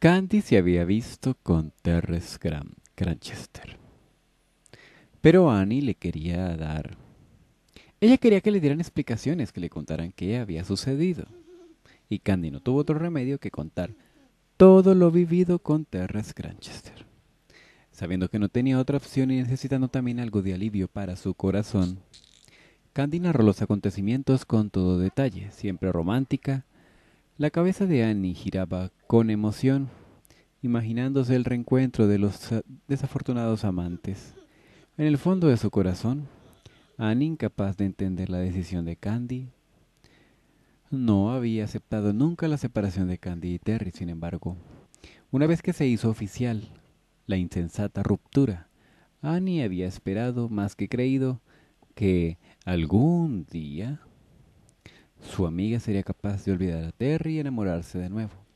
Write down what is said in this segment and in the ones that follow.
Candy se había visto con Terres Granchester. Pero Annie le quería dar... Ella quería que le dieran explicaciones, que le contaran qué había sucedido. Y Candy no tuvo otro remedio que contar todo lo vivido con Terres Granchester. Sabiendo que no tenía otra opción y necesitando también algo de alivio para su corazón, Candy narró los acontecimientos con todo detalle, siempre romántica, la cabeza de Annie giraba con emoción, imaginándose el reencuentro de los desafortunados amantes. En el fondo de su corazón, Annie, incapaz de entender la decisión de Candy, no había aceptado nunca la separación de Candy y Terry, sin embargo. Una vez que se hizo oficial la insensata ruptura, Annie había esperado, más que creído, que algún día su amiga sería capaz de olvidar a Terry y enamorarse de nuevo.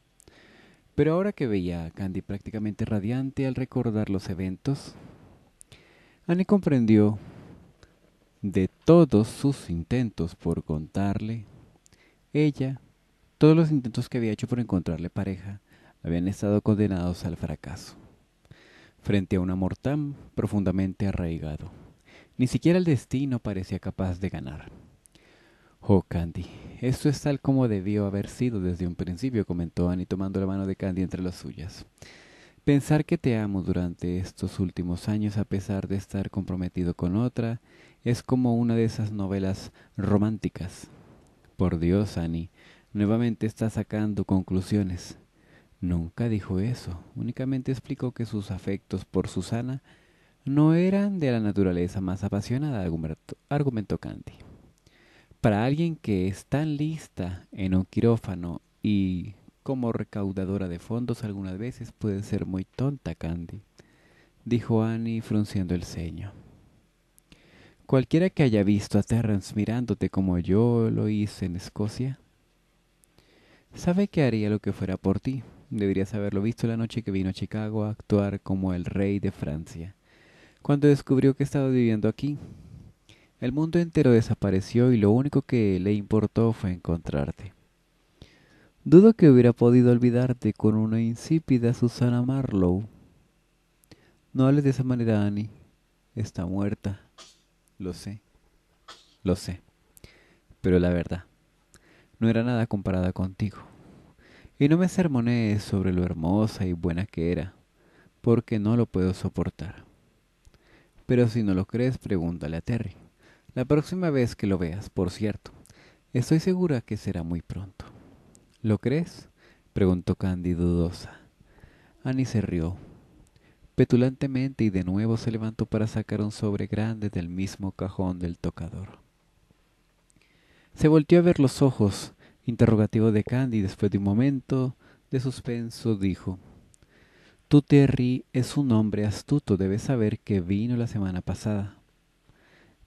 Pero ahora que veía a Candy prácticamente radiante al recordar los eventos, Annie comprendió de todos sus intentos por contarle, ella, todos los intentos que había hecho por encontrarle pareja, habían estado condenados al fracaso, frente a un amor tan profundamente arraigado. Ni siquiera el destino parecía capaz de ganar. Oh, Candy, esto es tal como debió haber sido desde un principio, comentó Annie tomando la mano de Candy entre las suyas. Pensar que te amo durante estos últimos años a pesar de estar comprometido con otra es como una de esas novelas románticas. Por Dios, Annie, nuevamente está sacando conclusiones. Nunca dijo eso, únicamente explicó que sus afectos por Susana no eran de la naturaleza más apasionada, argumentó Candy. Para alguien que es tan lista en un quirófano y como recaudadora de fondos algunas veces puede ser muy tonta, Candy, dijo Annie frunciendo el ceño. Cualquiera que haya visto a Terrence mirándote como yo lo hice en Escocia, sabe que haría lo que fuera por ti. Deberías haberlo visto la noche que vino a Chicago a actuar como el rey de Francia. Cuando descubrió que estaba viviendo aquí, el mundo entero desapareció y lo único que le importó fue encontrarte. Dudo que hubiera podido olvidarte con una insípida Susana Marlowe. No hables de esa manera, Annie. Está muerta. Lo sé. Lo sé. Pero la verdad, no era nada comparada contigo. Y no me sermonees sobre lo hermosa y buena que era, porque no lo puedo soportar. Pero si no lo crees, pregúntale a Terry. La próxima vez que lo veas, por cierto, estoy segura que será muy pronto. ¿Lo crees? preguntó Candy dudosa. Annie se rió petulantemente y de nuevo se levantó para sacar un sobre grande del mismo cajón del tocador. Se volteó a ver los ojos interrogativo de Candy y después de un momento de suspenso dijo Tú, Terry, es un hombre astuto, debes saber que vino la semana pasada.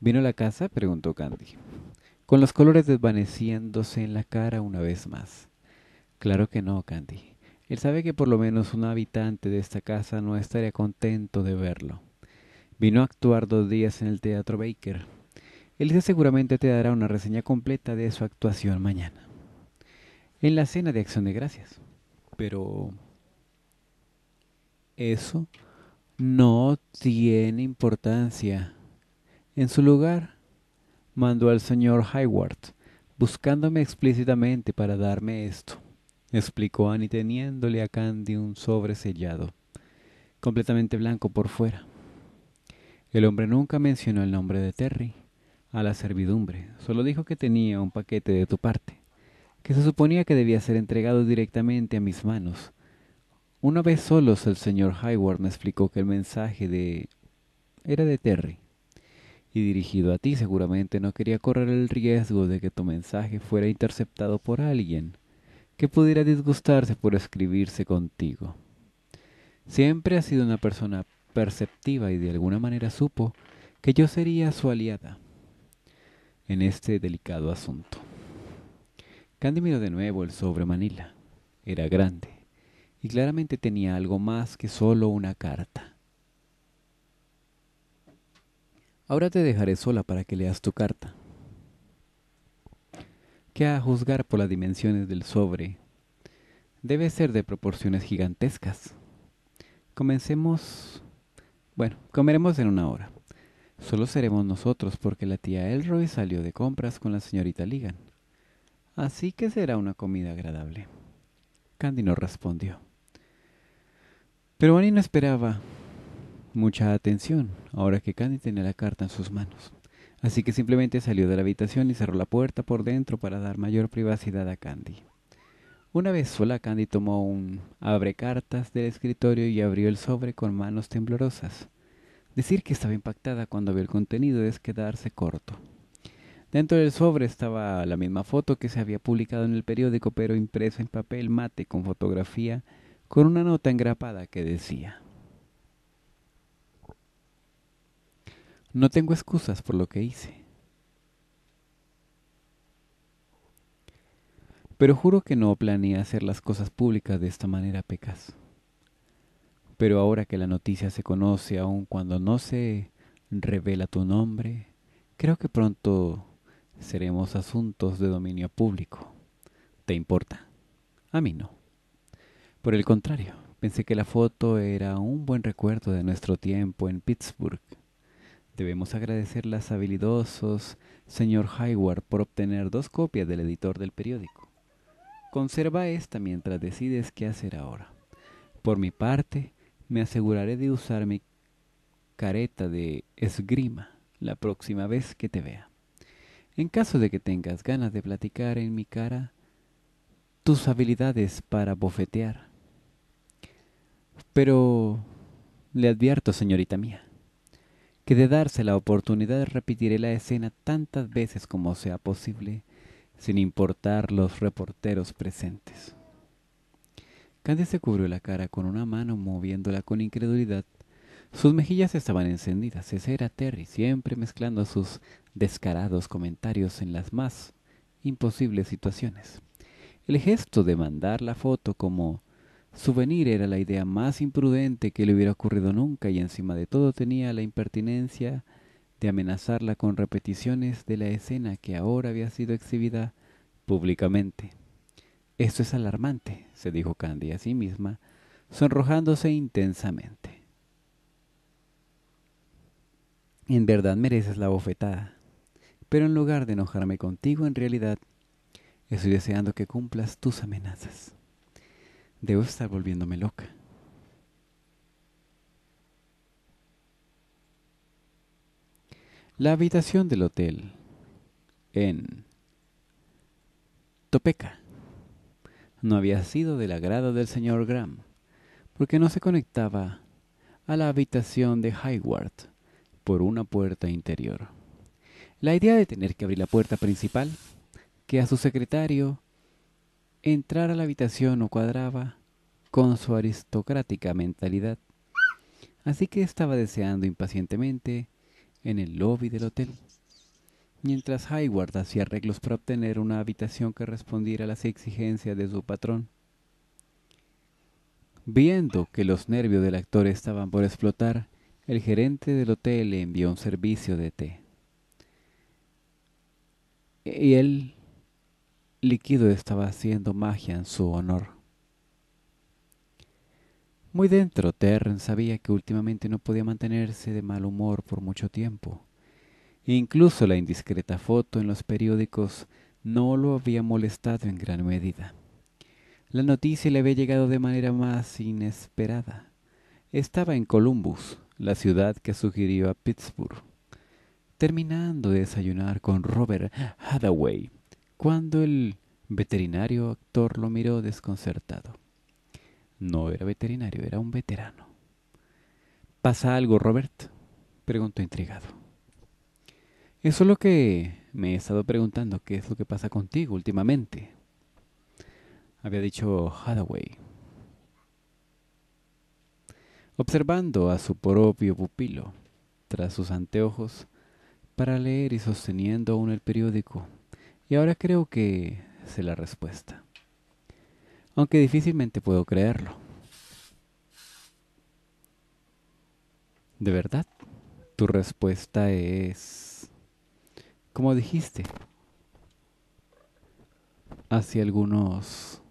¿Vino a la casa? preguntó Candy, con los colores desvaneciéndose en la cara una vez más. Claro que no, Candy. Él sabe que por lo menos un habitante de esta casa no estaría contento de verlo. Vino a actuar dos días en el Teatro Baker. Él seguramente te dará una reseña completa de su actuación mañana. En la cena de acción de gracias. Pero... Eso no tiene importancia. En su lugar, mandó al señor Hayward, buscándome explícitamente para darme esto, explicó Annie teniéndole a Candy un sobre sellado, completamente blanco por fuera. El hombre nunca mencionó el nombre de Terry a la servidumbre, solo dijo que tenía un paquete de tu parte, que se suponía que debía ser entregado directamente a mis manos. Una vez solos el señor Hayward me explicó que el mensaje de era de Terry y dirigido a ti. Seguramente no quería correr el riesgo de que tu mensaje fuera interceptado por alguien que pudiera disgustarse por escribirse contigo. Siempre ha sido una persona perceptiva y de alguna manera supo que yo sería su aliada en este delicado asunto. Candy miró de nuevo el sobre Manila. Era grande y claramente tenía algo más que solo una carta. Ahora te dejaré sola para que leas tu carta. Que a juzgar por las dimensiones del sobre, Debe ser de proporciones gigantescas. Comencemos... Bueno, comeremos en una hora. Solo seremos nosotros porque la tía Elroy salió de compras con la señorita Ligan. Así que será una comida agradable. Candy no respondió. Pero Annie no esperaba mucha atención ahora que Candy tenía la carta en sus manos. Así que simplemente salió de la habitación y cerró la puerta por dentro para dar mayor privacidad a Candy. Una vez sola, Candy tomó un abre cartas del escritorio y abrió el sobre con manos temblorosas. Decir que estaba impactada cuando vio el contenido es quedarse corto. Dentro del sobre estaba la misma foto que se había publicado en el periódico, pero impresa en papel mate con fotografía, con una nota engrapada que decía No tengo excusas por lo que hice. Pero juro que no planeé hacer las cosas públicas de esta manera, Pecas. Pero ahora que la noticia se conoce, aun cuando no se revela tu nombre, creo que pronto seremos asuntos de dominio público. ¿Te importa? A mí no. Por el contrario, pensé que la foto era un buen recuerdo de nuestro tiempo en Pittsburgh Debemos agradecerle las habilidosos señor Hayward por obtener dos copias del editor del periódico. Conserva esta mientras decides qué hacer ahora. Por mi parte, me aseguraré de usar mi careta de esgrima la próxima vez que te vea. En caso de que tengas ganas de platicar en mi cara tus habilidades para bofetear. Pero le advierto, señorita mía, que de darse la oportunidad repetiré la escena tantas veces como sea posible, sin importar los reporteros presentes. Candy se cubrió la cara con una mano moviéndola con incredulidad. Sus mejillas estaban encendidas. Ese era Terry, siempre mezclando sus descarados comentarios en las más imposibles situaciones. El gesto de mandar la foto como Souvenir era la idea más imprudente que le hubiera ocurrido nunca y encima de todo tenía la impertinencia de amenazarla con repeticiones de la escena que ahora había sido exhibida públicamente. Esto es alarmante, se dijo Candy a sí misma, sonrojándose intensamente. En verdad mereces la bofetada, pero en lugar de enojarme contigo, en realidad estoy deseando que cumplas tus amenazas. Debo estar volviéndome loca. La habitación del hotel en Topeka no había sido del agrado del señor Graham, porque no se conectaba a la habitación de Hayward por una puerta interior. La idea de tener que abrir la puerta principal, que a su secretario Entrar a la habitación no cuadraba con su aristocrática mentalidad, así que estaba deseando impacientemente en el lobby del hotel, mientras Hayward hacía arreglos para obtener una habitación que respondiera a las exigencias de su patrón. Viendo que los nervios del actor estaban por explotar, el gerente del hotel le envió un servicio de té. Y él líquido estaba haciendo magia en su honor. Muy dentro, Terren sabía que últimamente no podía mantenerse de mal humor por mucho tiempo. Incluso la indiscreta foto en los periódicos no lo había molestado en gran medida. La noticia le había llegado de manera más inesperada. Estaba en Columbus, la ciudad que sugirió a Pittsburgh, terminando de desayunar con Robert Hathaway, cuando el veterinario actor lo miró desconcertado. No era veterinario, era un veterano. ¿Pasa algo, Robert? preguntó intrigado. Eso es lo que me he estado preguntando, ¿qué es lo que pasa contigo últimamente? Había dicho Hathaway. Observando a su propio pupilo tras sus anteojos para leer y sosteniendo aún el periódico, y ahora creo que sé la respuesta. Aunque difícilmente puedo creerlo. ¿De verdad? Tu respuesta es... Como dijiste, hace algunos...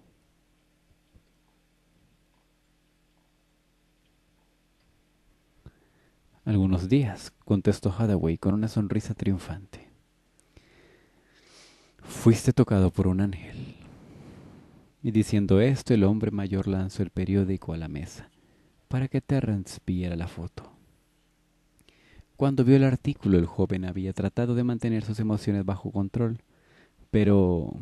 Algunos días, contestó Hadaway con una sonrisa triunfante. Fuiste tocado por un ángel. Y diciendo esto, el hombre mayor lanzó el periódico a la mesa para que Terrence viera la foto. Cuando vio el artículo, el joven había tratado de mantener sus emociones bajo control, pero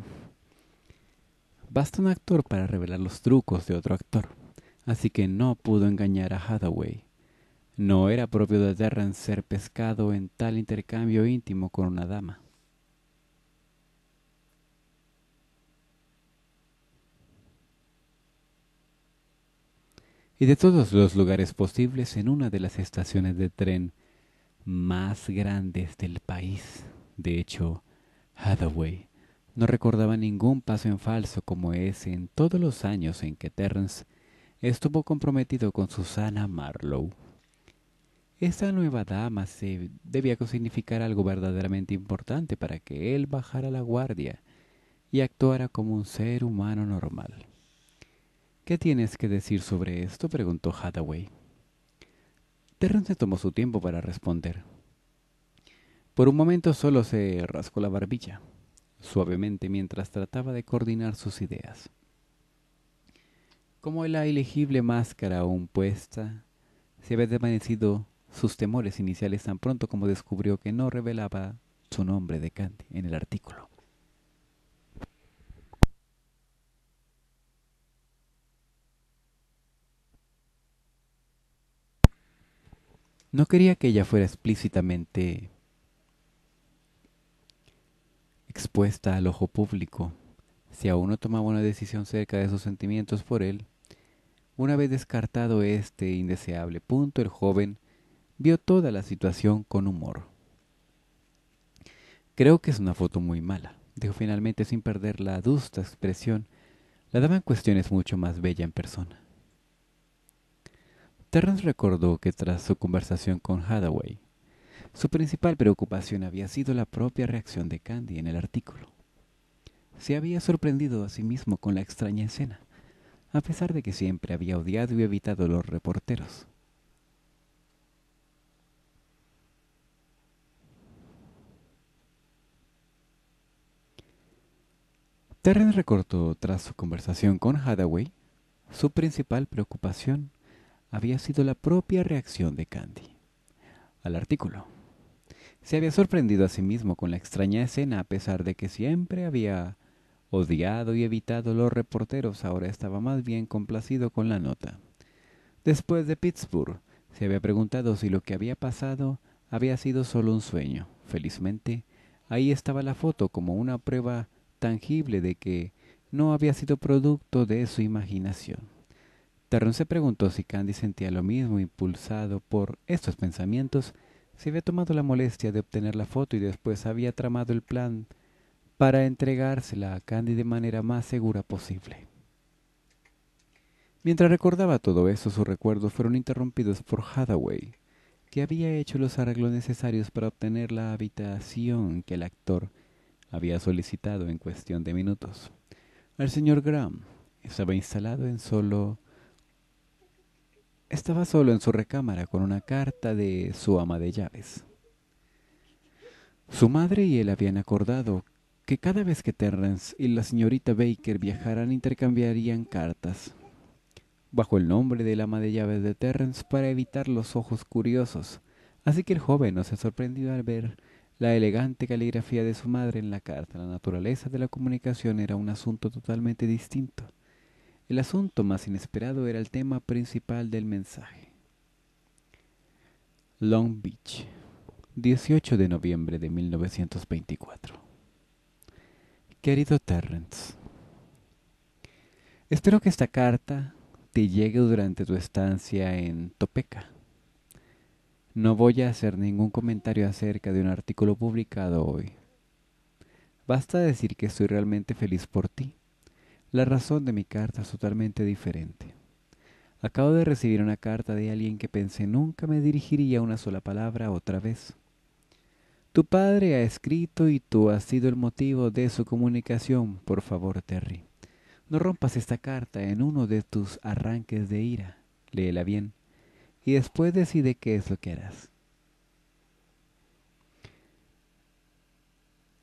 basta un actor para revelar los trucos de otro actor, así que no pudo engañar a Hathaway. No era propio de Terrence ser pescado en tal intercambio íntimo con una dama. Y de todos los lugares posibles en una de las estaciones de tren más grandes del país. De hecho, Hathaway no recordaba ningún paso en falso como ese en todos los años en que Terrence estuvo comprometido con Susana Marlowe. Esa nueva dama se debía significar algo verdaderamente importante para que él bajara la guardia y actuara como un ser humano normal. ¿Qué tienes que decir sobre esto? preguntó Hathaway. Terrence tomó su tiempo para responder. Por un momento solo se rascó la barbilla, suavemente mientras trataba de coordinar sus ideas. Como la ilegible máscara aún puesta, se había desvanecido sus temores iniciales tan pronto como descubrió que no revelaba su nombre de Candy en el artículo. No quería que ella fuera explícitamente expuesta al ojo público. Si aún no tomaba una decisión cerca de sus sentimientos por él, una vez descartado este indeseable punto, el joven vio toda la situación con humor. Creo que es una foto muy mala, dijo finalmente sin perder la adusta expresión. La dama en cuestión es mucho más bella en persona. Terrence recordó que tras su conversación con Hathaway, su principal preocupación había sido la propia reacción de Candy en el artículo. Se había sorprendido a sí mismo con la extraña escena, a pesar de que siempre había odiado y evitado a los reporteros. Terrence recordó tras su conversación con Hathaway su principal preocupación había sido la propia reacción de Candy al artículo. Se había sorprendido a sí mismo con la extraña escena a pesar de que siempre había odiado y evitado los reporteros, ahora estaba más bien complacido con la nota. Después de Pittsburgh, se había preguntado si lo que había pasado había sido solo un sueño. Felizmente, ahí estaba la foto como una prueba tangible de que no había sido producto de su imaginación. Terron se preguntó si Candy sentía lo mismo, impulsado por estos pensamientos, se había tomado la molestia de obtener la foto y después había tramado el plan para entregársela a Candy de manera más segura posible. Mientras recordaba todo eso, sus recuerdos fueron interrumpidos por Hathaway, que había hecho los arreglos necesarios para obtener la habitación que el actor había solicitado en cuestión de minutos. El señor Graham estaba instalado en solo estaba solo en su recámara con una carta de su ama de llaves. Su madre y él habían acordado que cada vez que Terrence y la señorita Baker viajaran intercambiarían cartas, bajo el nombre del ama de llaves de Terrence para evitar los ojos curiosos, así que el joven no se sorprendió al ver la elegante caligrafía de su madre en la carta. La naturaleza de la comunicación era un asunto totalmente distinto. El asunto más inesperado era el tema principal del mensaje. Long Beach, 18 de noviembre de 1924. Querido Terrence, espero que esta carta te llegue durante tu estancia en Topeka. No voy a hacer ningún comentario acerca de un artículo publicado hoy. Basta decir que estoy realmente feliz por ti la razón de mi carta es totalmente diferente. Acabo de recibir una carta de alguien que pensé nunca me dirigiría una sola palabra otra vez. Tu padre ha escrito y tú has sido el motivo de su comunicación. Por favor, Terry, no rompas esta carta en uno de tus arranques de ira. Léela bien y después decide qué es lo que harás.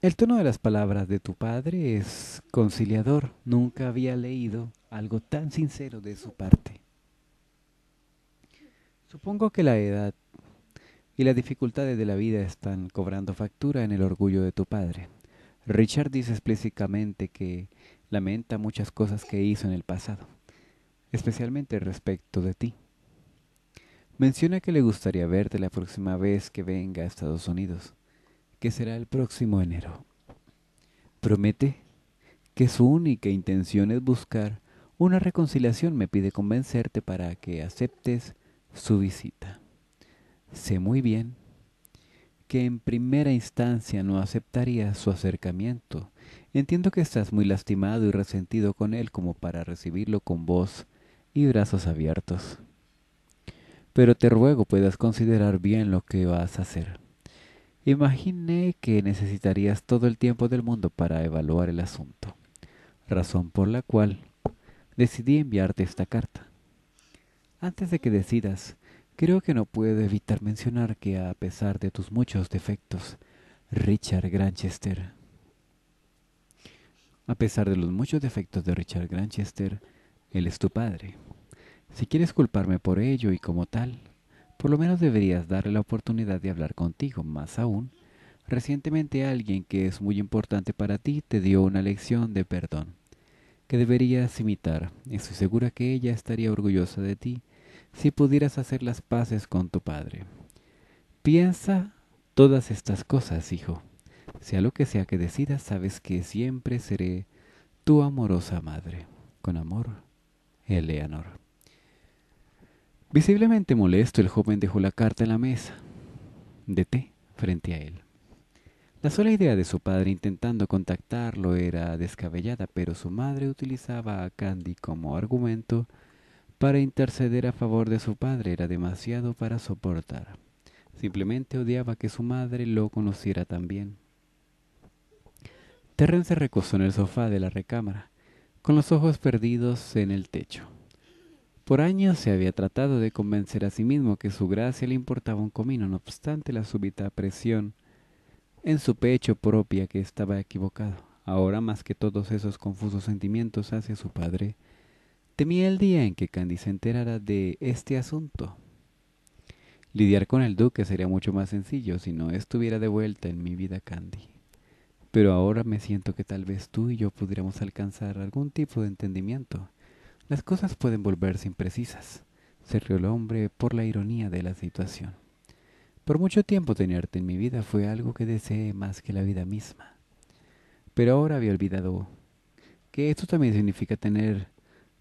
El tono de las palabras de tu padre es conciliador. Nunca había leído algo tan sincero de su parte. Supongo que la edad y las dificultades de la vida están cobrando factura en el orgullo de tu padre. Richard dice explícitamente que lamenta muchas cosas que hizo en el pasado, especialmente respecto de ti. Menciona que le gustaría verte la próxima vez que venga a Estados Unidos, que será el próximo enero. Promete que su única intención es buscar una reconciliación. Me pide convencerte para que aceptes su visita. Sé muy bien que en primera instancia no aceptaría su acercamiento. Entiendo que estás muy lastimado y resentido con él como para recibirlo con voz y brazos abiertos. Pero te ruego puedas considerar bien lo que vas a hacer. Imaginé que necesitarías todo el tiempo del mundo para evaluar el asunto, razón por la cual decidí enviarte esta carta. Antes de que decidas, Creo que no puedo evitar mencionar que a pesar de tus muchos defectos, Richard Granchester, a pesar de los muchos defectos de Richard Granchester, él es tu padre. Si quieres culparme por ello y como tal, por lo menos deberías darle la oportunidad de hablar contigo. Más aún, recientemente alguien que es muy importante para ti te dio una lección de perdón, que deberías imitar. Estoy segura que ella estaría orgullosa de ti si pudieras hacer las paces con tu padre. Piensa todas estas cosas, hijo. Sea lo que sea que decidas, sabes que siempre seré tu amorosa madre. Con amor, Eleanor. Visiblemente molesto, el joven dejó la carta en la mesa de té frente a él. La sola idea de su padre intentando contactarlo era descabellada, pero su madre utilizaba a Candy como argumento para interceder a favor de su padre era demasiado para soportar. Simplemente odiaba que su madre lo conociera también. Terren se recostó en el sofá de la recámara, con los ojos perdidos en el techo. Por años se había tratado de convencer a sí mismo que su gracia le importaba un comino, no obstante la súbita presión en su pecho propia que estaba equivocado. Ahora más que todos esos confusos sentimientos hacia su padre, Temía el día en que Candy se enterara de este asunto. Lidiar con el duque sería mucho más sencillo si no estuviera de vuelta en mi vida Candy. Pero ahora me siento que tal vez tú y yo pudiéramos alcanzar algún tipo de entendimiento. Las cosas pueden volverse imprecisas. Se rió el hombre por la ironía de la situación. Por mucho tiempo tenerte en mi vida fue algo que deseé más que la vida misma. Pero ahora había olvidado que esto también significa tener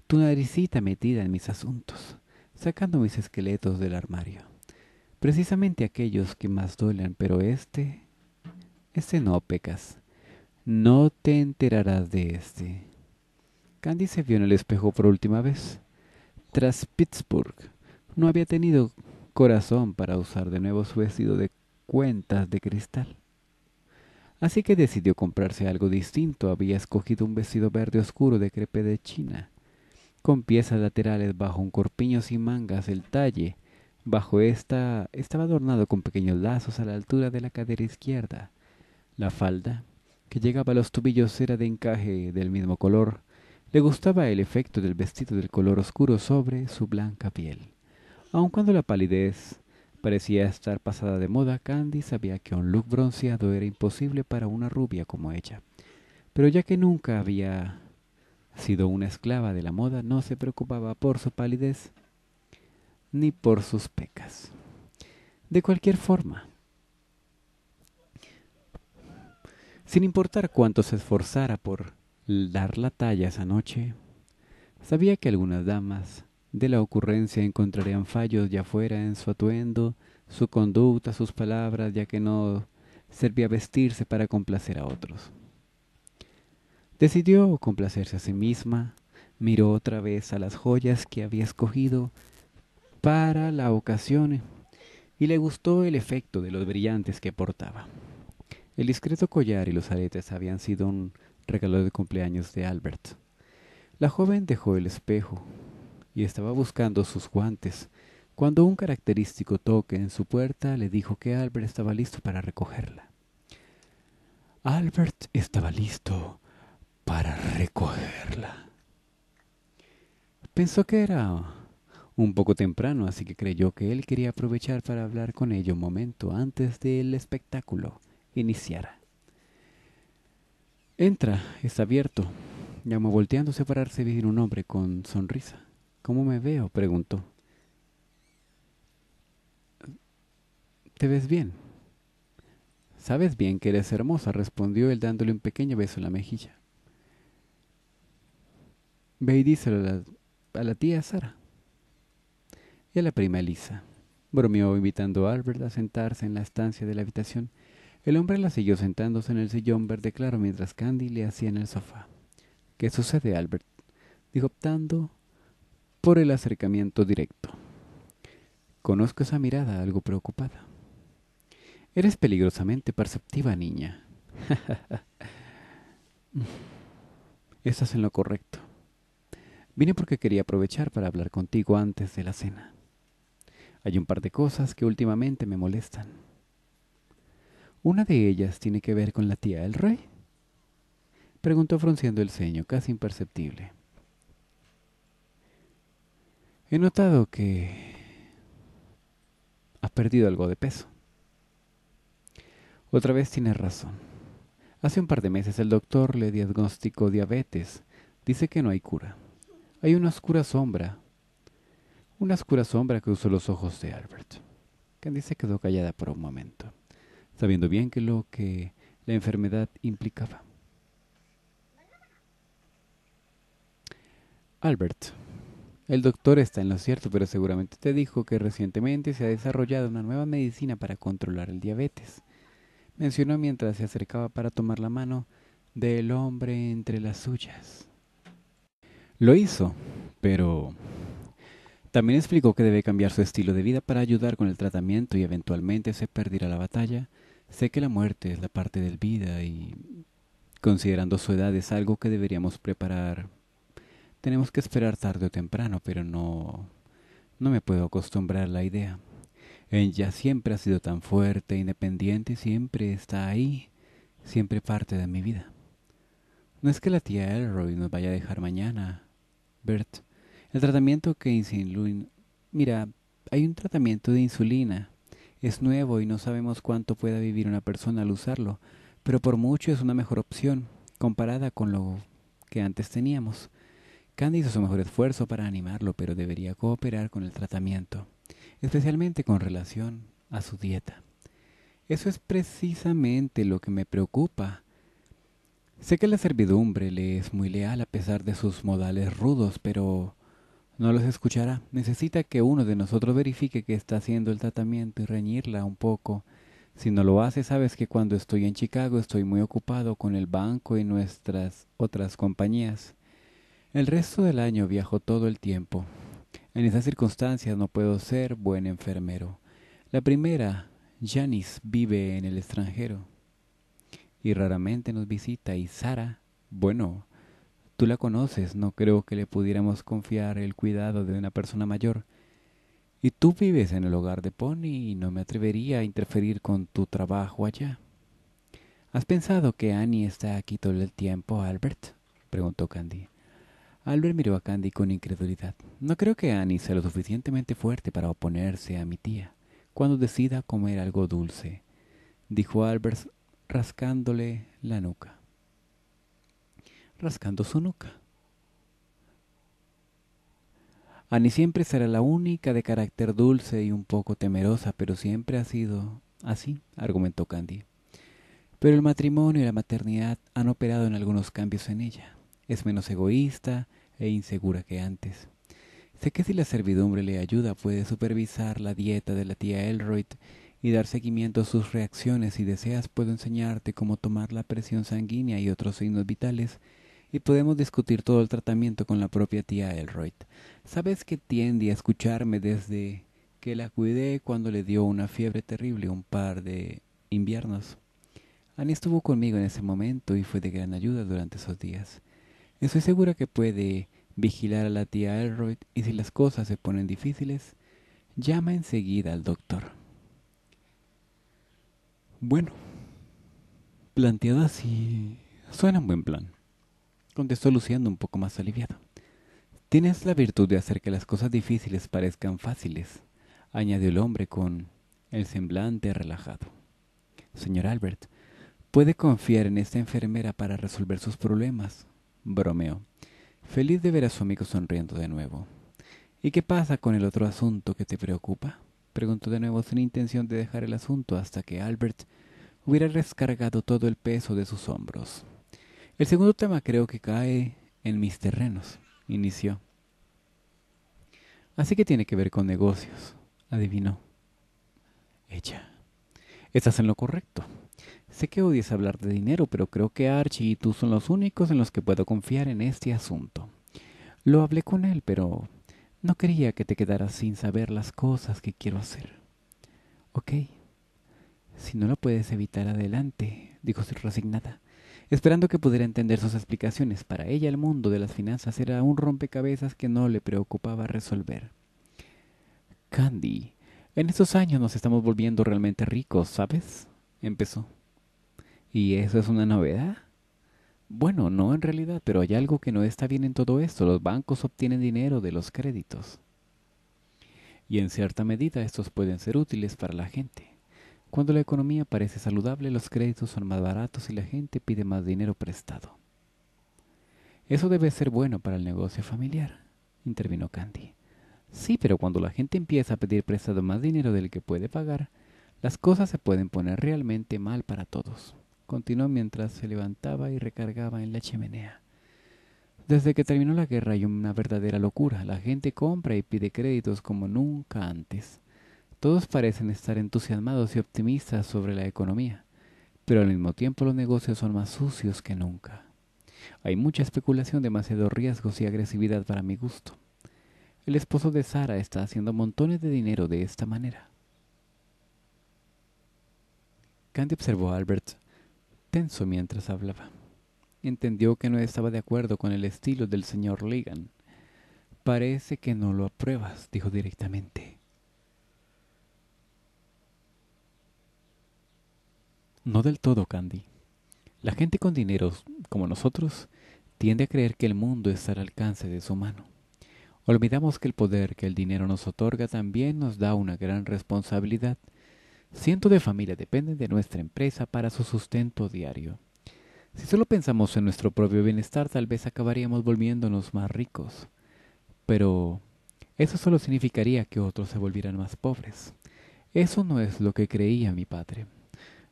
tu naricita metida en mis asuntos, sacando mis esqueletos del armario. Precisamente aquellos que más duelen, pero este, este no, pecas. No te enterarás de este. Candy se vio en el espejo por última vez. Tras Pittsburgh, no había tenido corazón para usar de nuevo su vestido de cuentas de cristal. Así que decidió comprarse algo distinto. Había escogido un vestido verde oscuro de crepe de China con piezas laterales bajo un corpiño sin mangas. El talle bajo esta estaba adornado con pequeños lazos a la altura de la cadera izquierda. La falda, que llegaba a los tubillos, era de encaje del mismo color. Le gustaba el efecto del vestido del color oscuro sobre su blanca piel. Aun cuando la palidez parecía estar pasada de moda, Candy sabía que un look bronceado era imposible para una rubia como ella. Pero ya que nunca había sido una esclava de la moda, no se preocupaba por su palidez ni por sus pecas. De cualquier forma, sin importar cuánto se esforzara por dar la talla esa noche, sabía que algunas damas de la ocurrencia encontrarían fallos ya fuera en su atuendo, su conducta, sus palabras, ya que no servía vestirse para complacer a otros. Decidió complacerse a sí misma, miró otra vez a las joyas que había escogido para la ocasión y le gustó el efecto de los brillantes que portaba. El discreto collar y los aretes habían sido un regalo de cumpleaños de Albert. La joven dejó el espejo y estaba buscando sus guantes cuando un característico toque en su puerta le dijo que Albert estaba listo para recogerla. Albert estaba listo para recogerla. Pensó que era un poco temprano, así que creyó que él quería aprovechar para hablar con ella un momento antes del espectáculo iniciara. Entra, está abierto, llamó volteándose para recibir un hombre con sonrisa. ¿Cómo me veo? preguntó. ¿Te ves bien? Sabes bien que eres hermosa, respondió él dándole un pequeño beso en la mejilla. Ve y díselo a la, a la tía Sara y a la prima Elisa. Bromeó invitando a Albert a sentarse en la estancia de la habitación. El hombre la siguió sentándose en el sillón verde claro mientras Candy le hacía en el sofá. ¿Qué sucede, Albert? dijo optando por el acercamiento directo. Conozco esa mirada algo preocupada. Eres peligrosamente perceptiva, niña. Estás en lo correcto. Vine porque quería aprovechar para hablar contigo antes de la cena. Hay un par de cosas que últimamente me molestan. Una de ellas tiene que ver con la tía del rey. Preguntó frunciendo el ceño, casi imperceptible. He notado que ha perdido algo de peso. Otra vez tienes razón. Hace un par de meses el doctor le diagnosticó diabetes. Dice que no hay cura. Hay una oscura sombra. Una oscura sombra que usó los ojos de Albert. Candy se quedó callada por un momento, sabiendo bien que lo que la enfermedad implicaba. Albert, el doctor está en lo cierto, pero seguramente te dijo que recientemente se ha desarrollado una nueva medicina para controlar el diabetes mencionó mientras se acercaba para tomar la mano del hombre entre las suyas. Lo hizo, pero también explicó que debe cambiar su estilo de vida para ayudar con el tratamiento y eventualmente se perderá la batalla. Sé que la muerte es la parte del vida y, considerando su edad, es algo que deberíamos preparar. Tenemos que esperar tarde o temprano, pero no, no me puedo acostumbrar a la idea. Ella siempre ha sido tan fuerte, independiente, siempre está ahí, siempre parte de mi vida. No es que la tía Elroy nos vaya a dejar mañana, Bert. El tratamiento que insulina... Mira, hay un tratamiento de insulina. Es nuevo y no sabemos cuánto pueda vivir una persona al usarlo, pero por mucho es una mejor opción comparada con lo que antes teníamos. Candy hizo su mejor esfuerzo para animarlo, pero debería cooperar con el tratamiento especialmente con relación a su dieta. Eso es precisamente lo que me preocupa. Sé que la servidumbre le es muy leal a pesar de sus modales rudos, pero no los escuchará. Necesita que uno de nosotros verifique que está haciendo el tratamiento y reñirla un poco. Si no lo hace, sabes que cuando estoy en Chicago estoy muy ocupado con el banco y nuestras otras compañías. El resto del año viajo todo el tiempo. En esas circunstancias no puedo ser buen enfermero. La primera, Janice, vive en el extranjero y raramente nos visita. Y Sara, bueno, tú la conoces, no creo que le pudiéramos confiar el cuidado de una persona mayor. Y tú vives en el hogar de Pony y no me atrevería a interferir con tu trabajo allá. ¿Has pensado que Annie está aquí todo el tiempo, Albert? preguntó Candy. Albert miró a Candy con incredulidad. No creo que Annie sea lo suficientemente fuerte para oponerse a mi tía cuando decida comer algo dulce, dijo Albert rascándole la nuca. Rascando su nuca. Annie siempre será la única de carácter dulce y un poco temerosa, pero siempre ha sido así, argumentó Candy. Pero el matrimonio y la maternidad han operado en algunos cambios en ella. Es menos egoísta, e insegura que antes. Sé que si la servidumbre le ayuda puede supervisar la dieta de la tía Elroyd y dar seguimiento a sus reacciones. Si deseas puedo enseñarte cómo tomar la presión sanguínea y otros signos vitales y podemos discutir todo el tratamiento con la propia tía Elroyd. Sabes que tiende a escucharme desde que la cuidé cuando le dio una fiebre terrible un par de inviernos. Annie estuvo conmigo en ese momento y fue de gran ayuda durante esos días. Estoy segura que puede vigilar a la tía Elroyd y si las cosas se ponen difíciles, llama enseguida al doctor. Bueno, Planteado así, suena un buen plan, contestó Luciano un poco más aliviado. Tienes la virtud de hacer que las cosas difíciles parezcan fáciles, añadió el hombre con el semblante relajado. Señor Albert, puede confiar en esta enfermera para resolver sus problemas. Bromeo, feliz de ver a su amigo sonriendo de nuevo. ¿Y qué pasa con el otro asunto que te preocupa? preguntó de nuevo sin intención de dejar el asunto hasta que Albert hubiera descargado todo el peso de sus hombros. El segundo tema creo que cae en mis terrenos, inició. Así que tiene que ver con negocios, adivinó. Ella. Estás en lo correcto. Sé que odias hablar de dinero, pero creo que Archie y tú son los únicos en los que puedo confiar en este asunto. Lo hablé con él, pero no quería que te quedaras sin saber las cosas que quiero hacer. Ok. Si no lo puedes evitar, adelante, dijo resignada, esperando que pudiera entender sus explicaciones. Para ella el mundo de las finanzas era un rompecabezas que no le preocupaba resolver. Candy, en estos años nos estamos volviendo realmente ricos, ¿sabes? empezó. ¿Y eso es una novedad? Bueno, no en realidad, pero hay algo que no está bien en todo esto. Los bancos obtienen dinero de los créditos. Y en cierta medida estos pueden ser útiles para la gente. Cuando la economía parece saludable, los créditos son más baratos y la gente pide más dinero prestado. Eso debe ser bueno para el negocio familiar, intervino Candy. Sí, pero cuando la gente empieza a pedir prestado más dinero del que puede pagar, las cosas se pueden poner realmente mal para todos. Continuó mientras se levantaba y recargaba en la chimenea. Desde que terminó la guerra hay una verdadera locura. La gente compra y pide créditos como nunca antes. Todos parecen estar entusiasmados y optimistas sobre la economía, pero al mismo tiempo los negocios son más sucios que nunca. Hay mucha especulación, demasiados riesgos y agresividad para mi gusto. El esposo de Sara está haciendo montones de dinero de esta manera. Candy observó a Albert tenso mientras hablaba. Entendió que no estaba de acuerdo con el estilo del señor Ligan. Parece que no lo apruebas, dijo directamente. No del todo, Candy. La gente con dinero, como nosotros, tiende a creer que el mundo está al alcance de su mano. Olvidamos que el poder que el dinero nos otorga también nos da una gran responsabilidad. Cientos de familias dependen de nuestra empresa para su sustento diario. Si solo pensamos en nuestro propio bienestar, tal vez acabaríamos volviéndonos más ricos. Pero eso solo significaría que otros se volvieran más pobres. Eso no es lo que creía mi padre.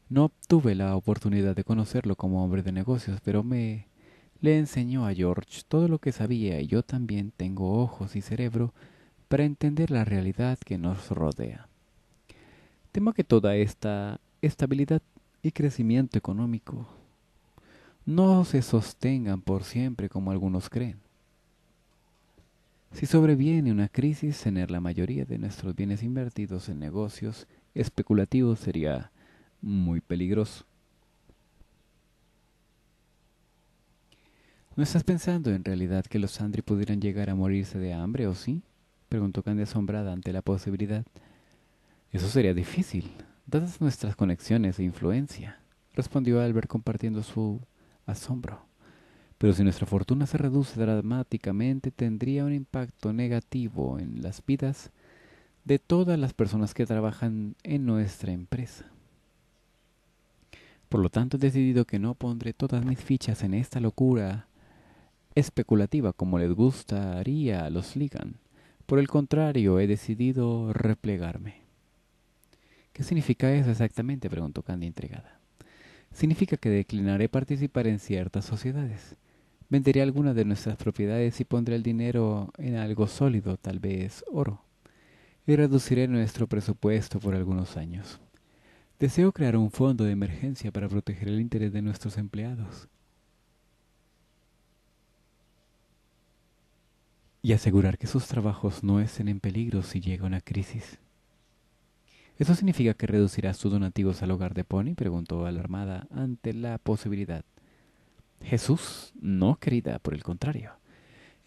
No tuve la oportunidad de conocerlo como hombre de negocios, pero me le enseñó a George todo lo que sabía y yo también tengo ojos y cerebro para entender la realidad que nos rodea. Temo que toda esta estabilidad y crecimiento económico no se sostengan por siempre como algunos creen. Si sobreviene una crisis, tener la mayoría de nuestros bienes invertidos en negocios especulativos sería muy peligroso. ¿No estás pensando en realidad que los Sandri pudieran llegar a morirse de hambre o sí? preguntó Candy asombrada ante la posibilidad. Eso sería difícil, dadas nuestras conexiones e influencia, respondió Albert compartiendo su asombro. Pero si nuestra fortuna se reduce dramáticamente, tendría un impacto negativo en las vidas de todas las personas que trabajan en nuestra empresa. Por lo tanto, he decidido que no pondré todas mis fichas en esta locura especulativa como les gustaría a los Ligan. Por el contrario, he decidido replegarme. ¿Qué significa eso exactamente? preguntó Candy intrigada. Significa que declinaré participar en ciertas sociedades. Venderé algunas de nuestras propiedades y pondré el dinero en algo sólido, tal vez oro. Y reduciré nuestro presupuesto por algunos años. Deseo crear un fondo de emergencia para proteger el interés de nuestros empleados. y asegurar que sus trabajos no estén en peligro si llega una crisis. ¿Eso significa que reducirás tus donativos al hogar de Pony? preguntó alarmada ante la posibilidad. Jesús, no, querida, por el contrario.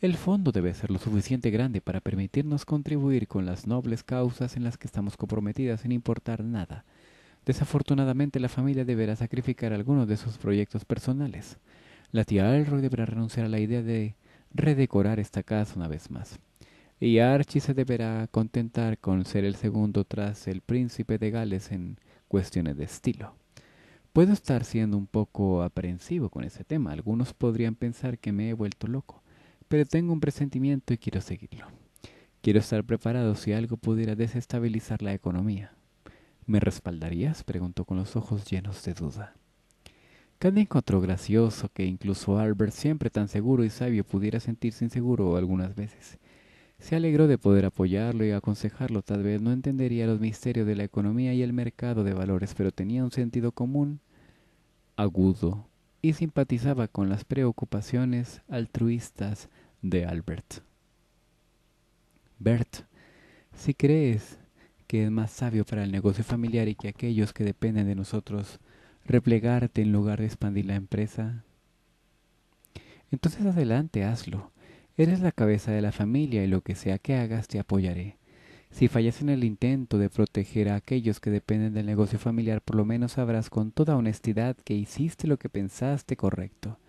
El fondo debe ser lo suficiente grande para permitirnos contribuir con las nobles causas en las que estamos comprometidas sin importar nada. Desafortunadamente la familia deberá sacrificar algunos de sus proyectos personales. La tía Elroy deberá renunciar a la idea de redecorar esta casa una vez más. Y Archie se deberá contentar con ser el segundo tras el príncipe de Gales en cuestiones de estilo. Puedo estar siendo un poco aprensivo con ese tema. Algunos podrían pensar que me he vuelto loco, pero tengo un presentimiento y quiero seguirlo. Quiero estar preparado si algo pudiera desestabilizar la economía. ¿Me respaldarías? preguntó con los ojos llenos de duda. Candy encontró gracioso que incluso Albert, siempre tan seguro y sabio, pudiera sentirse inseguro algunas veces. Se alegró de poder apoyarlo y aconsejarlo. Tal vez no entendería los misterios de la economía y el mercado de valores, pero tenía un sentido común agudo y simpatizaba con las preocupaciones altruistas de Albert. Bert, si crees que es más sabio para el negocio familiar y que aquellos que dependen de nosotros replegarte en lugar de expandir la empresa, entonces adelante, hazlo. Eres la cabeza de la familia y lo que sea que hagas te apoyaré. Si fallas en el intento de proteger a aquellos que dependen del negocio familiar, por lo menos sabrás con toda honestidad que hiciste lo que pensaste correcto,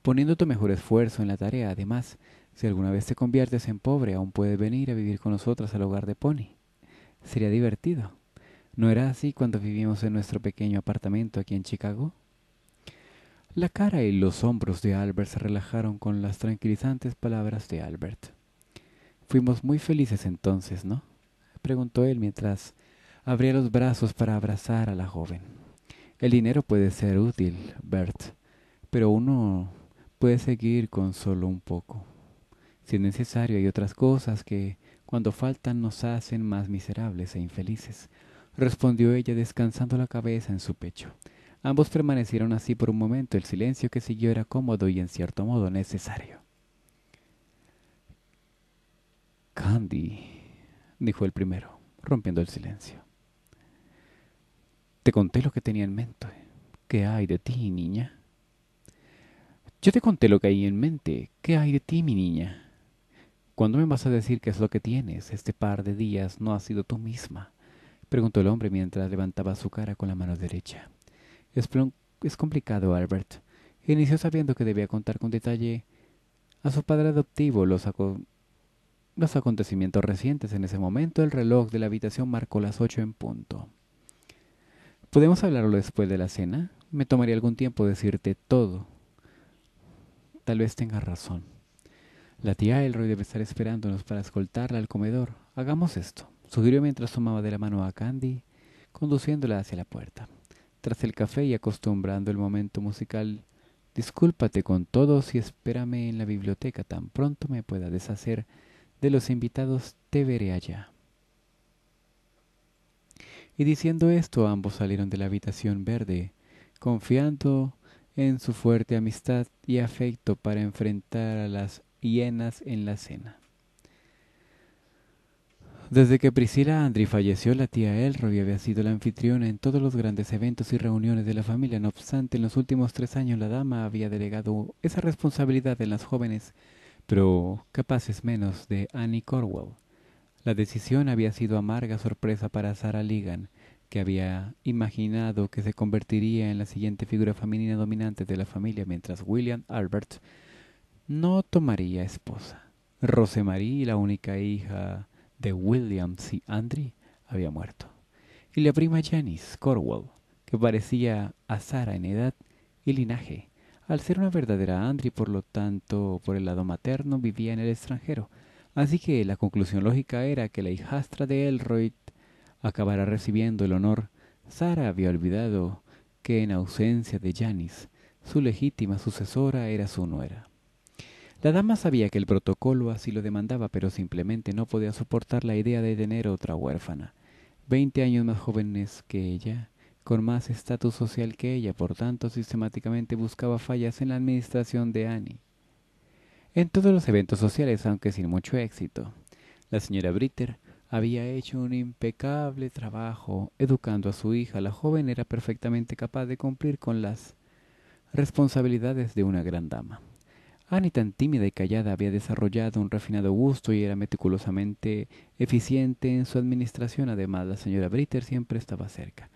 poniendo tu mejor esfuerzo en la tarea. Además, si alguna vez te conviertes en pobre, aún puedes venir a vivir con nosotros al hogar de Pony. Sería divertido. ¿No era así cuando vivimos en nuestro pequeño apartamento aquí en Chicago? La cara y los hombros de Albert se relajaron con las tranquilizantes palabras de Albert. Fuimos muy felices entonces, ¿no? preguntó él mientras abría los brazos para abrazar a la joven. El dinero puede ser útil, Bert, pero uno puede seguir con solo un poco. Si es necesario, hay otras cosas que, cuando faltan, nos hacen más miserables e infelices, respondió ella descansando la cabeza en su pecho. Ambos permanecieron así por un momento. El silencio que siguió era cómodo y en cierto modo necesario. Candy, dijo el primero, rompiendo el silencio. Te conté lo que tenía en mente. ¿Qué hay de ti, niña? Yo te conté lo que hay en mente. ¿Qué hay de ti, mi niña? ¿Cuándo me vas a decir qué es lo que tienes? Este par de días no has sido tú misma, preguntó el hombre mientras levantaba su cara con la mano derecha. Es, es complicado, Albert. Inició sabiendo que debía contar con detalle a su padre adoptivo los, los acontecimientos recientes. En ese momento el reloj de la habitación marcó las ocho en punto. ¿Podemos hablarlo después de la cena? Me tomaría algún tiempo decirte todo. Tal vez tengas razón. La tía Elroy debe estar esperándonos para escoltarla al comedor. Hagamos esto, sugirió mientras tomaba de la mano a Candy, conduciéndola hacia la puerta. Tras el café y acostumbrando el momento musical, discúlpate con todos y espérame en la biblioteca. Tan pronto me pueda deshacer de los invitados, te veré allá. Y diciendo esto, ambos salieron de la habitación verde, confiando en su fuerte amistad y afecto para enfrentar a las hienas en la cena. Desde que Priscila Andri falleció, la tía Elroy había sido la anfitriona en todos los grandes eventos y reuniones de la familia. No obstante, en los últimos tres años la dama había delegado esa responsabilidad en las jóvenes, pero capaces menos de Annie Corwell. La decisión había sido amarga sorpresa para Sarah Ligan, que había imaginado que se convertiría en la siguiente figura femenina dominante de la familia, mientras William Albert no tomaría esposa. Rosemarie, la única hija de William C. Andrew, había muerto. Y la prima Janice Corwell, que parecía a Sara en edad y linaje, al ser una verdadera Andri, por lo tanto, por el lado materno, vivía en el extranjero. Así que la conclusión lógica era que la hijastra de Elroy acabara recibiendo el honor. Sara había olvidado que en ausencia de Janice, su legítima sucesora era su nuera. La dama sabía que el protocolo así lo demandaba, pero simplemente no podía soportar la idea de tener otra huérfana, veinte años más jóvenes que ella, con más estatus social que ella, por tanto sistemáticamente buscaba fallas en la administración de Annie. En todos los eventos sociales, aunque sin mucho éxito, la señora Britter había hecho un impecable trabajo educando a su hija. La joven era perfectamente capaz de cumplir con las responsabilidades de una gran dama. Annie, tan tímida y callada, había desarrollado un refinado gusto y era meticulosamente eficiente en su administración. Además, la señora Britter siempre estaba cerca,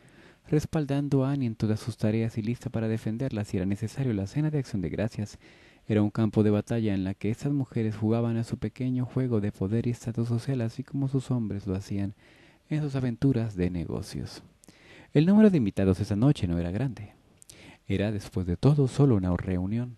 respaldando a Annie en todas sus tareas y lista para defenderla si era necesario. La cena de acción de gracias era un campo de batalla en la que estas mujeres jugaban a su pequeño juego de poder y estatus social, así como sus hombres lo hacían en sus aventuras de negocios. El número de invitados esa noche no era grande. Era, después de todo, solo una reunión.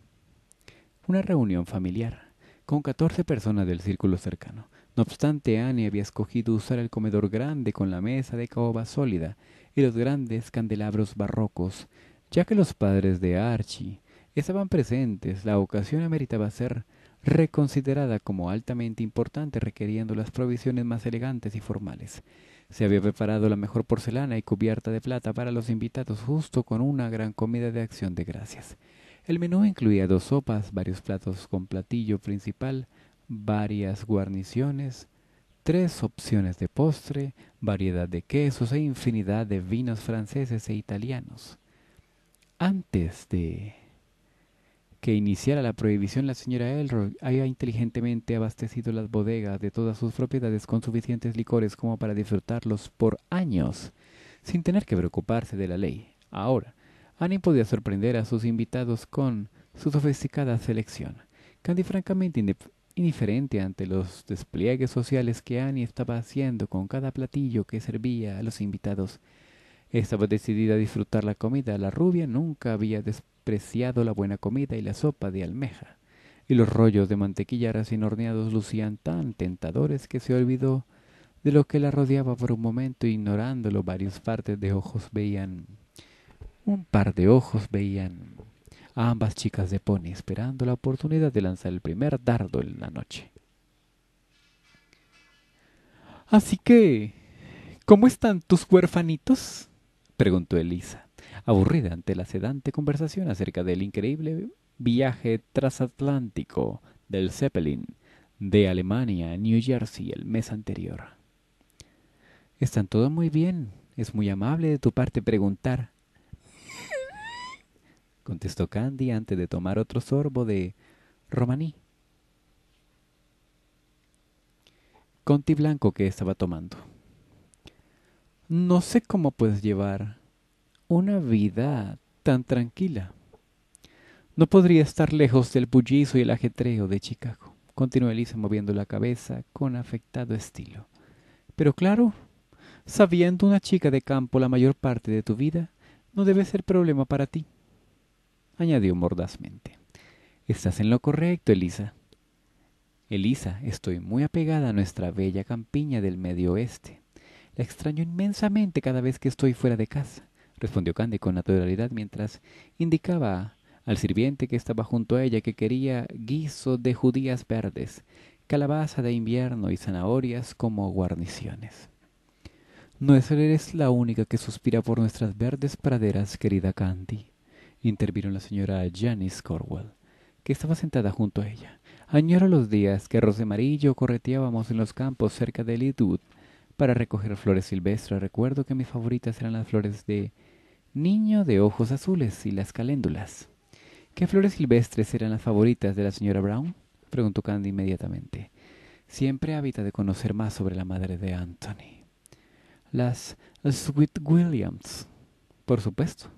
Una reunión familiar, con catorce personas del círculo cercano. No obstante, Annie había escogido usar el comedor grande con la mesa de caoba sólida y los grandes candelabros barrocos, ya que los padres de Archie estaban presentes, la ocasión ameritaba ser reconsiderada como altamente importante, requiriendo las provisiones más elegantes y formales. Se había preparado la mejor porcelana y cubierta de plata para los invitados, justo con una gran comida de acción de gracias. El menú incluía dos sopas, varios platos con platillo principal, varias guarniciones, tres opciones de postre, variedad de quesos e infinidad de vinos franceses e italianos. Antes de que iniciara la prohibición, la señora Elroy había inteligentemente abastecido las bodegas de todas sus propiedades con suficientes licores como para disfrutarlos por años, sin tener que preocuparse de la ley. Ahora, Annie podía sorprender a sus invitados con su sofisticada selección. Candy francamente indiferente ante los despliegues sociales que Annie estaba haciendo con cada platillo que servía a los invitados. Estaba decidida a disfrutar la comida. La rubia nunca había despreciado la buena comida y la sopa de almeja. Y los rollos de mantequilla recién horneados lucían tan tentadores que se olvidó de lo que la rodeaba por un momento, ignorándolo varios partes de ojos veían. Un par de ojos veían a ambas chicas de pony esperando la oportunidad de lanzar el primer dardo en la noche. Así que, ¿cómo están tus huérfanitos? preguntó Elisa, aburrida ante la sedante conversación acerca del increíble viaje transatlántico del Zeppelin de Alemania a New Jersey el mes anterior. Están todos muy bien. Es muy amable de tu parte preguntar contestó Candy antes de tomar otro sorbo de romaní. Conti blanco que estaba tomando. No sé cómo puedes llevar una vida tan tranquila. No podría estar lejos del bullizo y el ajetreo de Chicago, continuó Elisa moviendo la cabeza con afectado estilo. Pero claro, sabiendo una chica de campo la mayor parte de tu vida, no debe ser problema para ti añadió mordazmente. Estás en lo correcto, Elisa. Elisa, estoy muy apegada a nuestra bella campiña del medio oeste. La extraño inmensamente cada vez que estoy fuera de casa, respondió Candy con naturalidad mientras indicaba al sirviente que estaba junto a ella que quería guiso de judías verdes, calabaza de invierno y zanahorias como guarniciones. No eres la única que suspira por nuestras verdes praderas, querida Candy intervino la señora Janice Corwell, que estaba sentada junto a ella. Añoro los días que Rosemarie y yo correteábamos en los campos cerca de Lidwood para recoger flores silvestres. Recuerdo que mis favoritas eran las flores de niño de ojos azules y las caléndulas. ¿Qué flores silvestres eran las favoritas de la señora Brown? preguntó Candy inmediatamente. Siempre habita de conocer más sobre la madre de Anthony. Las Sweet Williams, por supuesto.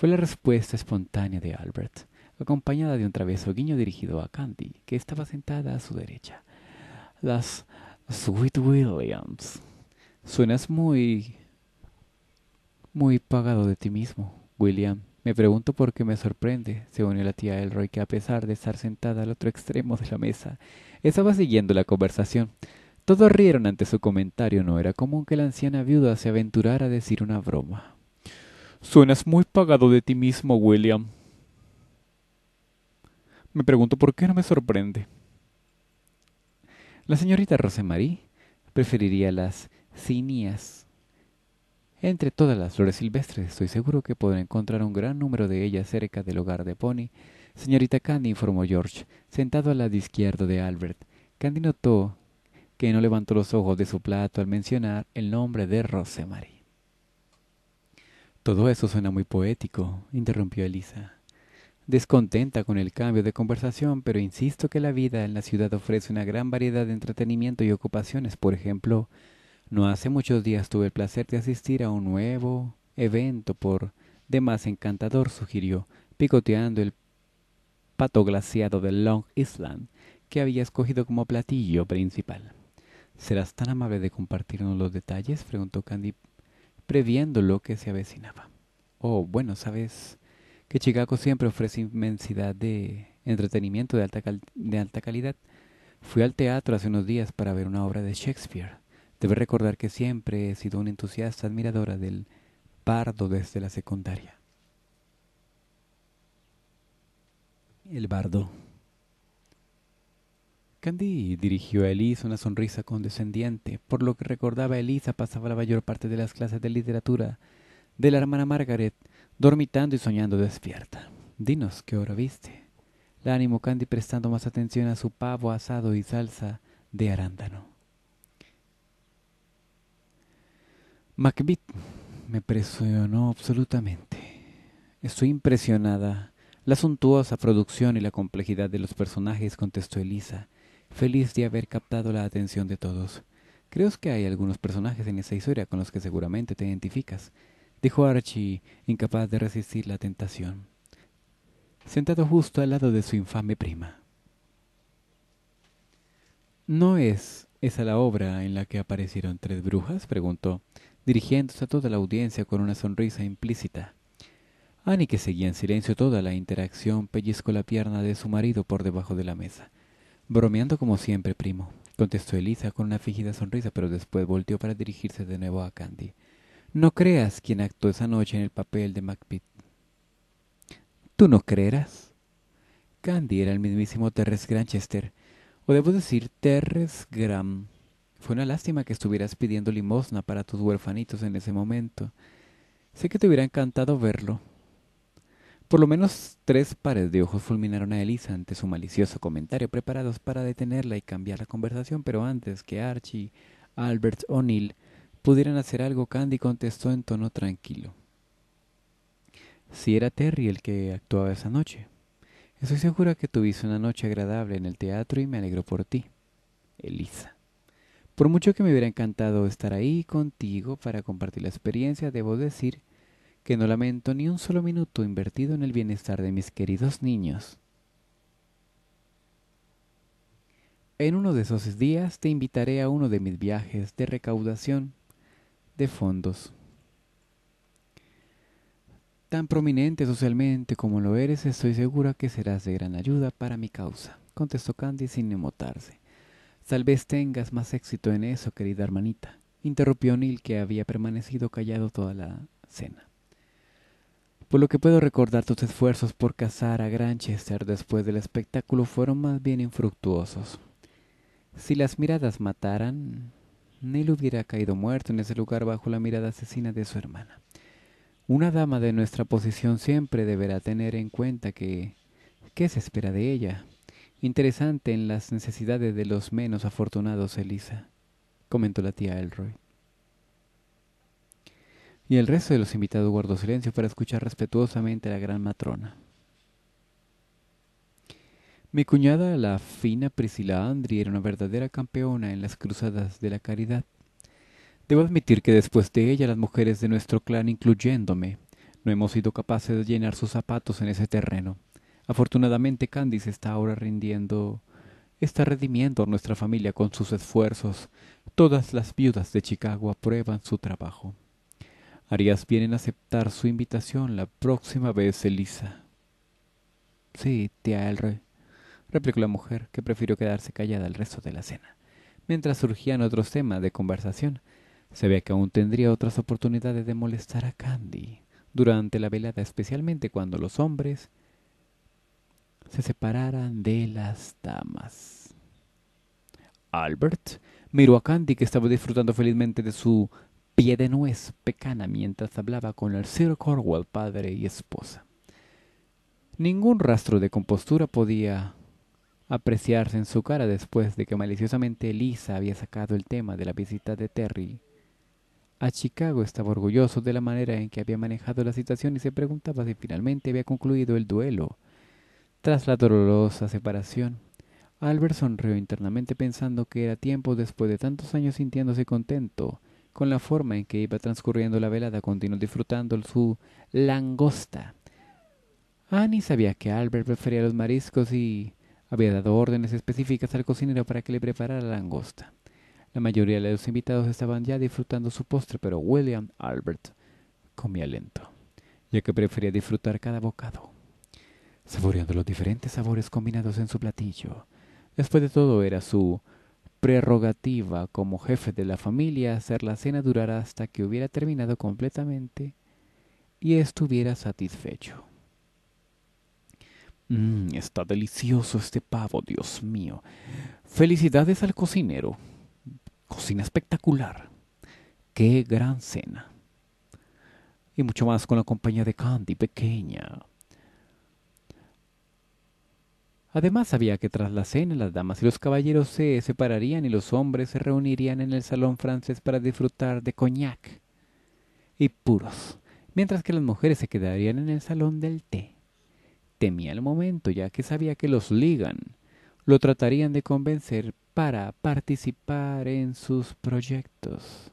Fue la respuesta espontánea de Albert, acompañada de un travieso guiño dirigido a Candy, que estaba sentada a su derecha. Las Sweet Williams. Suenas muy... muy pagado de ti mismo, William. Me pregunto por qué me sorprende, se unió la tía Elroy, que a pesar de estar sentada al otro extremo de la mesa, estaba siguiendo la conversación. Todos rieron ante su comentario. No era común que la anciana viuda se aventurara a decir una broma. Suenas muy pagado de ti mismo, William. Me pregunto por qué no me sorprende. La señorita Rosemarie preferiría las cinías. Entre todas las flores silvestres estoy seguro que podrá encontrar un gran número de ellas cerca del hogar de Pony. Señorita Candy, informó George, sentado al lado izquierdo de Albert. Candy notó que no levantó los ojos de su plato al mencionar el nombre de Rosemarie. Todo eso suena muy poético, interrumpió Elisa. Descontenta con el cambio de conversación, pero insisto que la vida en la ciudad ofrece una gran variedad de entretenimiento y ocupaciones. Por ejemplo, no hace muchos días tuve el placer de asistir a un nuevo evento por demás encantador, sugirió, picoteando el pato glaciado de Long Island que había escogido como platillo principal. ¿Serás tan amable de compartirnos los detalles? preguntó Candy, previendo lo que se avecinaba. Oh, bueno, sabes que Chicago siempre ofrece inmensidad de entretenimiento de alta, de alta calidad. Fui al teatro hace unos días para ver una obra de Shakespeare. Debes recordar que siempre he sido una entusiasta admiradora del bardo desde la secundaria. El bardo. Candy dirigió a Elisa una sonrisa condescendiente. Por lo que recordaba, Elisa pasaba la mayor parte de las clases de literatura de la hermana Margaret dormitando y soñando despierta. Dinos, ¿qué hora viste? La ánimo Candy prestando más atención a su pavo asado y salsa de arándano. Macbeth me presionó absolutamente. Estoy impresionada. La suntuosa producción y la complejidad de los personajes, contestó Elisa, feliz de haber captado la atención de todos. Creo que hay algunos personajes en esa historia con los que seguramente te identificas dijo Archie, incapaz de resistir la tentación, sentado justo al lado de su infame prima. ¿No es esa la obra en la que aparecieron tres brujas? preguntó, dirigiéndose a toda la audiencia con una sonrisa implícita. Annie, que seguía en silencio toda la interacción, pellizcó la pierna de su marido por debajo de la mesa. Bromeando como siempre, primo, contestó Elisa con una fingida sonrisa, pero después volteó para dirigirse de nuevo a Candy. No creas quien actuó esa noche en el papel de Macbeth. ¿Tú no creerás? Candy era el mismísimo Terres Granchester, o debo decir Terres Gram. Fue una lástima que estuvieras pidiendo limosna para tus huerfanitos en ese momento. Sé que te hubiera encantado verlo. Por lo menos tres pares de ojos fulminaron a Elisa ante su malicioso comentario, preparados para detenerla y cambiar la conversación, pero antes que Archie, Albert O'Neill pudieran hacer algo, Candy contestó en tono tranquilo. Si era Terry el que actuaba esa noche. Estoy segura que tuviste una noche agradable en el teatro y me alegro por ti. Elisa. Por mucho que me hubiera encantado estar ahí contigo para compartir la experiencia, debo decir que no lamento ni un solo minuto invertido en el bienestar de mis queridos niños. En uno de esos días te invitaré a uno de mis viajes de recaudación de fondos. Tan prominente socialmente como lo eres, estoy segura que serás de gran ayuda para mi causa, contestó Candy sin emotarse. Tal vez tengas más éxito en eso, querida hermanita, interrumpió Neil, que había permanecido callado toda la cena. Por lo que puedo recordar, tus esfuerzos por cazar a Granchester después del espectáculo fueron más bien infructuosos. Si las miradas mataran, Neil hubiera caído muerto en ese lugar bajo la mirada asesina de su hermana. Una dama de nuestra posición siempre deberá tener en cuenta que... ¿Qué se espera de ella? Interesante en las necesidades de los menos afortunados, Elisa, comentó la tía Elroy. Y el resto de los invitados guardó silencio para escuchar respetuosamente a la gran matrona. Mi cuñada, la fina Priscila Andri, era una verdadera campeona en las cruzadas de la caridad. Debo admitir que después de ella las mujeres de nuestro clan, incluyéndome, no hemos sido capaces de llenar sus zapatos en ese terreno. Afortunadamente Candice está ahora rindiendo, está redimiendo a nuestra familia con sus esfuerzos. Todas las viudas de Chicago aprueban su trabajo. Harías bien en aceptar su invitación la próxima vez, Elisa. Sí, tía Elroy replicó la mujer, que prefirió quedarse callada el resto de la cena. Mientras surgían otros temas de conversación, se ve que aún tendría otras oportunidades de molestar a Candy durante la velada, especialmente cuando los hombres se separaran de las damas. Albert miró a Candy, que estaba disfrutando felizmente de su pie de nuez pecana mientras hablaba con el Sir Cornwall, padre y esposa. Ningún rastro de compostura podía apreciarse en su cara después de que maliciosamente Lisa había sacado el tema de la visita de Terry. A Chicago estaba orgulloso de la manera en que había manejado la situación y se preguntaba si finalmente había concluido el duelo. Tras la dolorosa separación, Albert sonrió internamente pensando que era tiempo después de tantos años sintiéndose contento con la forma en que iba transcurriendo la velada, continuó disfrutando su langosta. Annie sabía que Albert prefería los mariscos y había dado órdenes específicas al cocinero para que le preparara la langosta. La mayoría de los invitados estaban ya disfrutando su postre, pero William Albert comía lento, ya que prefería disfrutar cada bocado, saboreando los diferentes sabores combinados en su platillo. Después de todo, era su prerrogativa como jefe de la familia hacer la cena durar hasta que hubiera terminado completamente y estuviera satisfecho. Mmm, está delicioso este pavo, Dios mío. Felicidades al cocinero. Cocina espectacular. Qué gran cena. Y mucho más con la compañía de Candy pequeña. Además sabía que tras la cena las damas y los caballeros se separarían y los hombres se reunirían en el salón francés para disfrutar de coñac y puros, mientras que las mujeres se quedarían en el salón del té. Temía el momento ya que sabía que los ligan lo tratarían de convencer para participar en sus proyectos.